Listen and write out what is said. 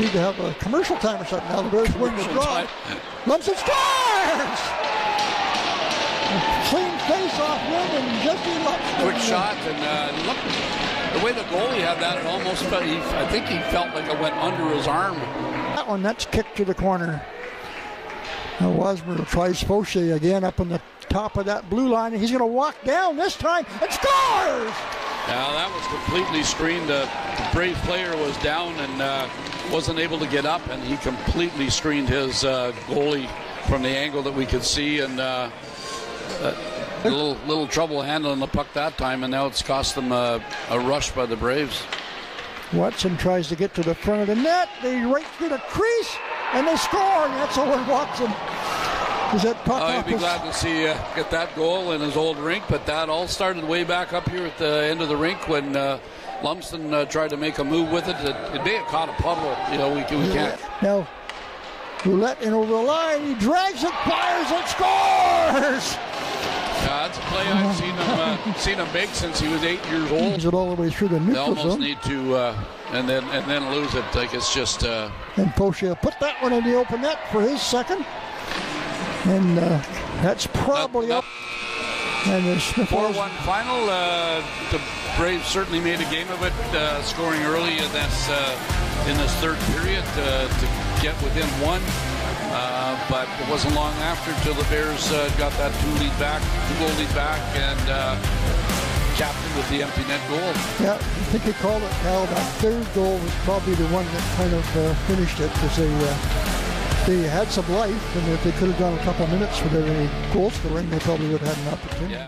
need to have a commercial time or something. Now the Bears win the draw. Lumsden scores! A clean face-off win and Jesse Lumsden. Quick shot and uh, look, the way the goalie had that, it almost felt. He, I think he felt like it went under his arm. That one, that's kicked to the corner. Now Wasmer tries Fauché again up on the top of that blue line, and he's going to walk down this time and scores! Now that was completely screened. Uh, the Brave player was down and uh, wasn't able to get up, and he completely screened his uh, goalie from the angle that we could see, and uh, uh, a little little trouble handling the puck that time, and now it's cost them a, a rush by the Braves. Watson tries to get to the front of the net. They right through the crease, and they score. And that's Owen Watson. Is that puck off you'd be glad to see uh, get that goal in his old rink, but that all started way back up here at the end of the rink when uh, Lumsden uh, tried to make a move with it. It, it may have caught a puddle. You know, we, we can't. Now, Roulette in over the line. He drags it, fires it, scores! Yeah, that's a play I've seen him uh, seen him make since he was eight years old. It all the way through the They almost zone. need to uh, and then and then lose it. Like it's just uh, And Poche will put that one in the open net for his second. And uh, that's probably Nope, up. And the Smith four Wesson- one final. Uh, the Braves certainly made a game of it, uh, scoring early in this uh, in this third period uh, to get within one. Uh, but it wasn't long after till the Bears uh, got that two lead back, two goal lead back, and uh, captain with the empty net goal. Yeah, I think they called it now. That third goal was probably the one that kind of uh, finished it because they uh, they had some life, and if they could have gone a couple minutes without any goal scoring, they probably would have had an opportunity. Yeah.